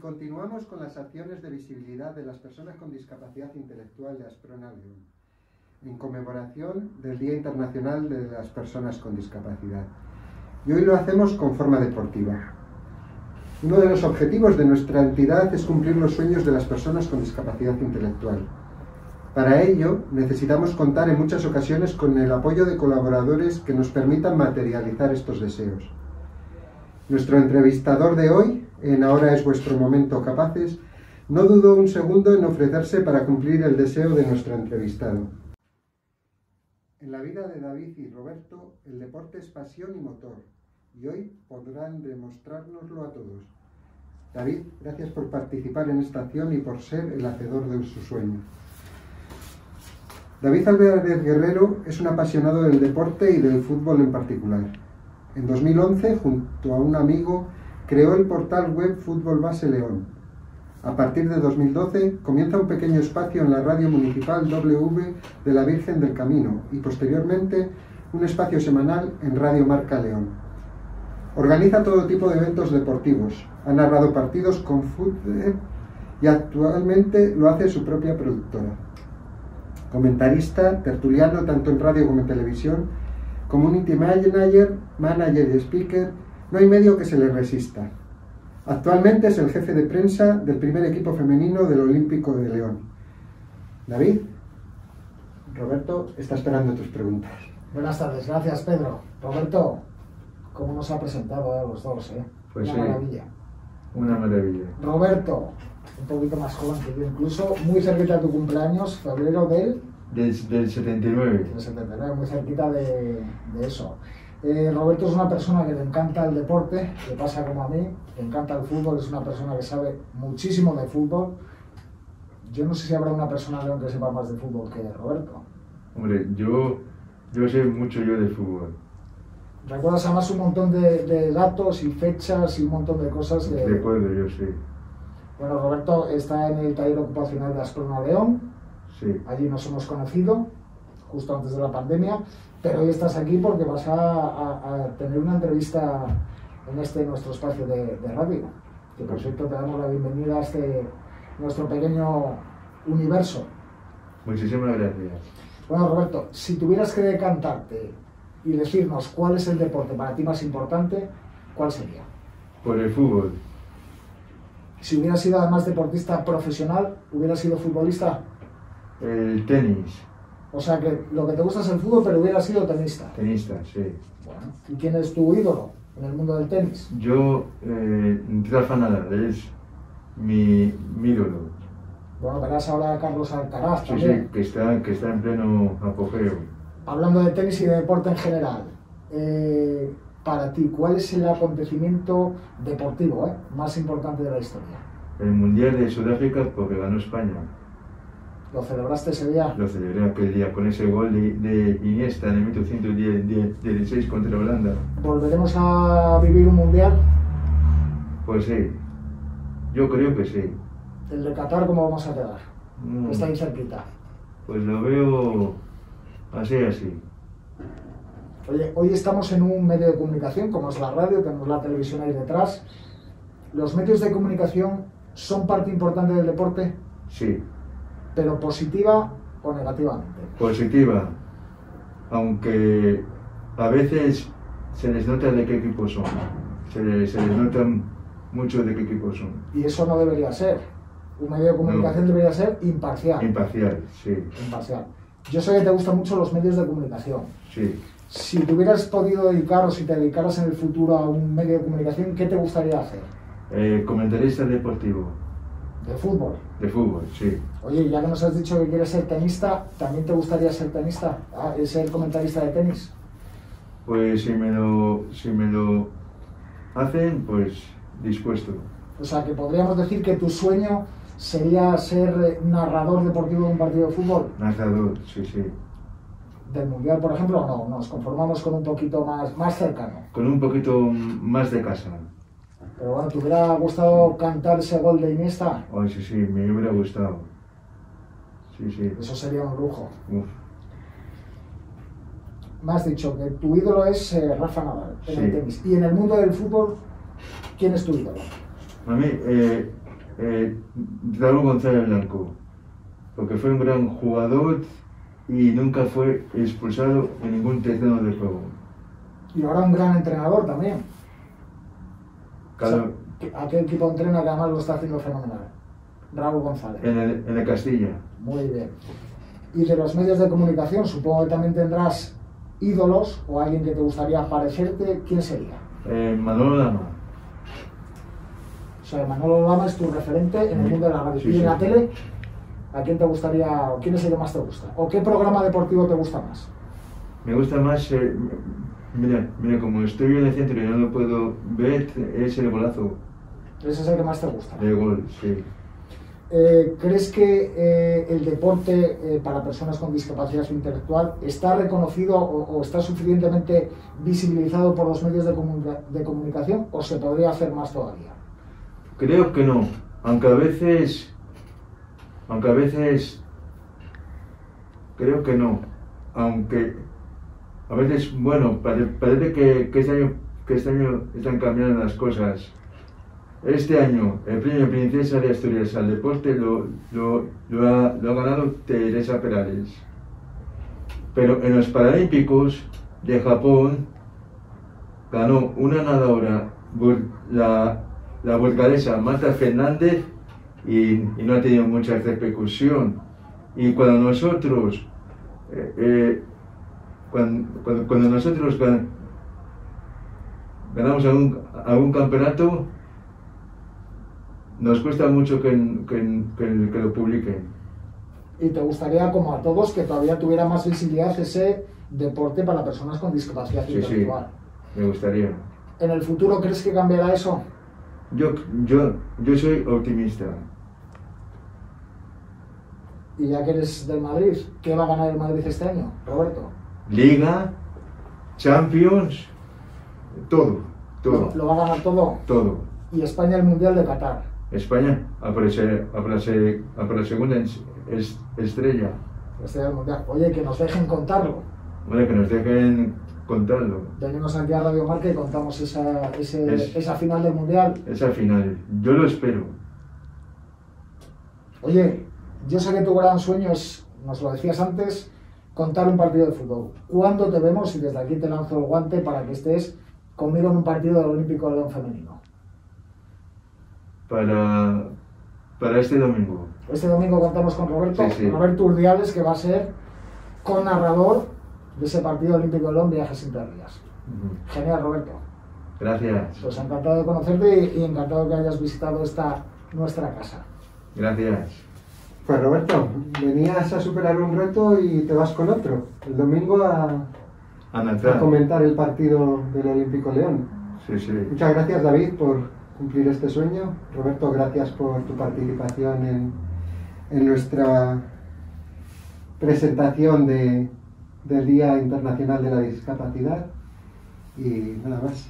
continuamos con las acciones de visibilidad de las personas con discapacidad intelectual de Asprona León, en conmemoración del Día Internacional de las Personas con Discapacidad. Y hoy lo hacemos con forma deportiva. Uno de los objetivos de nuestra entidad es cumplir los sueños de las personas con discapacidad intelectual. Para ello, necesitamos contar en muchas ocasiones con el apoyo de colaboradores que nos permitan materializar estos deseos. Nuestro entrevistador de hoy, en Ahora es vuestro momento capaces, no dudó un segundo en ofrecerse para cumplir el deseo de nuestro entrevistado. En la vida de David y Roberto, el deporte es pasión y motor, y hoy podrán demostrárnoslo a todos. David, gracias por participar en esta acción y por ser el hacedor de su sueño. David Álvarez Guerrero es un apasionado del deporte y del fútbol en particular. En 2011, junto a un amigo, creó el portal web Fútbol Base León. A partir de 2012 comienza un pequeño espacio en la radio municipal W de la Virgen del Camino y posteriormente un espacio semanal en Radio Marca León. Organiza todo tipo de eventos deportivos, ha narrado partidos con fútbol y actualmente lo hace su propia productora. Comentarista, tertuliano tanto en radio como en televisión, community manager, manager y speaker, no hay medio que se le resista. Actualmente es el jefe de prensa del primer equipo femenino del Olímpico de León. David, Roberto está esperando tus preguntas. Buenas tardes, gracias Pedro. Roberto, ¿cómo nos ha presentado a los dos? Eh? Pues Una sí. maravilla. Una maravilla. Roberto, un poquito más joven que yo incluso, muy cerquita de tu cumpleaños, febrero del, Del, del 79. del 79, muy cerquita de, de eso. Eh, Roberto es una persona que le encanta el deporte, le pasa como a mí, le encanta el fútbol, es una persona que sabe muchísimo de fútbol. Yo no sé si habrá una persona León que sepa más de fútbol que Roberto. Hombre, yo, yo sé mucho yo de fútbol. Recuerdas además un montón de, de datos y fechas y un montón de cosas que... Recuerdo, yo sé. Bueno, Roberto está en el taller ocupacional de Asprona León, Sí. allí nos hemos conocido justo antes de la pandemia, pero hoy estás aquí porque vas a, a- a tener una entrevista en este nuestro espacio de, de radio. Que por cierto te damos la bienvenida a este nuestro pequeño universo. Muchísimas gracias. Bueno, Roberto, si tuvieras que decantarte y decirnos cuál es el deporte para ti más importante, ¿cuál sería? Por el fútbol. Si hubieras sido además deportista profesional, hubieras sido futbolista. El tenis. O sea que lo que te gusta es el fútbol, pero hubieras sido tenista. Tenista, sí. Bueno, ¿y quién es tu ídolo en el mundo del tenis? Yo, eh, Rafa Nadal es mi, mi ídolo. Bueno, verás ahora a Carlos Alcaraz Sí, también. sí, que está, que está en pleno apogeo. Hablando de tenis y de deporte en general, eh, para ti, ¿cuál es el acontecimiento deportivo eh, más importante de la historia? El Mundial de Sudáfrica porque ganó España. ¿Lo celebraste ese día? Lo celebré aquel día con ese gol de, de Iniesta en el 1916 contra Holanda. ¿Volveremos a vivir un mundial? Pues sí, yo creo que sí. ¿El de Qatar cómo vamos a quedar? Mm, está ahí cerquita. Pues lo veo así, así. Oye, hoy estamos en un medio de comunicación, como es la radio, tenemos la televisión ahí detrás. ¿Los medios de comunicación son parte importante del deporte, Sí, pero positiva o negativamente? positiva. Aunque a veces se les nota de qué equipo son. Se les, se les nota mucho de qué equipo son. Y eso no debería ser. Un medio de comunicación debería ser imparcial. Imparcial, sí, imparcial. Yo sé que te gustan mucho los medios de comunicación. sí. Si te hubieras podido dedicar o si te dedicaras en el futuro a un medio de comunicación, ¿qué te gustaría hacer? Eh, comentarista deportivo, De fútbol. de fútbol, sí. Oye, ya que nos has dicho que quieres ser tenista, ¿también te gustaría ser tenista? Ah, ¿Ser comentarista de tenis? Pues si me lo, si me lo hacen, pues dispuesto. O sea, que podríamos decir que tu sueño sería ser eh, narrador deportivo de un partido de fútbol. Narrador, sí, sí. Del Mundial, por ejemplo, o no, nos conformamos con un poquito más, más cercano. Con un poquito más de casa. Pero bueno, ¿te hubiera gustado cantar ese gol de Iniesta? Ay, sí, sí, me hubiera gustado. Sí, sí. Eso sería un lujo. Uf. Me has dicho que tu ídolo es eh, Rafa Nadal en el tenis. Y en el mundo del fútbol, ¿quién es tu ídolo? A mí, eh, eh, Raúl González Blanco, porque fue un gran jugador y nunca fue expulsado en ningún terreno de juego. Y ahora un gran entrenador también. Cada- O sea, ¿A qué equipo entrena que además lo está haciendo fenomenal? Raúl González. en, el, en el Castilla. Muy bien. Y de los medios de comunicación, supongo que también tendrás ídolos o alguien que te gustaría parecerte. ¿Quién sería? Eh, Manolo Lama. O sea, Manolo Lama es tu referente en el mundo de la radio. Sí, ¿Y en sí. la tele? ¿A quién te gustaría, o quién es el que más te gusta? ¿O qué programa deportivo te gusta más? Me gusta más, eh, mira, mira, como estoy en el centro y no lo puedo ver, es el golazo Ese es el que más te gusta. de gol, sí. Eh, ¿Crees que eh, el deporte eh, para personas con discapacidad intelectual está reconocido o, o está suficientemente visibilizado por los medios de, comunica- de comunicación o se podría hacer más todavía? Creo que no, aunque a veces, aunque a veces, creo que no, aunque a veces, bueno, pare- parece que, que este año, este año están cambiando las cosas. Este año, el premio Princesa de Asturias al deporte lo, ha, ganado Teresa Perales. Pero en los Paralímpicos de Japón ganó una nadadora, la, la burgalesa Marta Fernández, y, y no ha tenido mucha repercusión. Y cuando nosotros, eh, eh, cuan- cuando, cuando nosotros gan- ganamos algún, algún campeonato, nos cuesta mucho que, que- que- que lo publiquen. Y te gustaría, como a todos, que todavía tuviera más visibilidad ese deporte para personas con discapacidad Sí, sí, intelectual. me gustaría. ¿En el futuro crees que cambiará eso? Yo, yo, yo soy optimista. Y ya que eres del Madrid, ¿qué va a ganar el Madrid este año, Roberto? Liga, Champions, todo, todo, Lo, va a ganar todo. todo. Y España el Mundial de Qatar. España, a por, ese- a por la, se- a por la segunda es- es- estrella. Este es el Mundial. Oye, que nos dejen contarlo. Bueno, que nos dejen contarlo. Venimos aquí a Radio Marca y contamos esa, ese- Es- esa final del Mundial. Esa final, yo lo espero. Oye, yo sé que tu gran sueño es, nos lo decías antes, contar un partido de fútbol. ¿Cuándo te vemos? Y desde aquí te lanzo el guante para que estés conmigo en un partido del Olímpico de León femenino. Para, para este domingo. Este domingo contamos con Roberto, Sí, sí. Roberto Urdiales, que va a ser con-narrador de ese partido olímpico de León, Viajes sin pérdidas. Genial, Roberto. Gracias. Pues encantado de conocerte y, encantado que hayas visitado esta nuestra casa. Gracias. Pues Roberto, venías a superar un reto y te vas con otro. El domingo a, A comentar el partido del Olímpico León. Sí, sí. Muchas gracias David por cumplir este sueño. Roberto, gracias por tu participación en, en nuestra presentación de, del Día Internacional de la Discapacidad. Y nada más.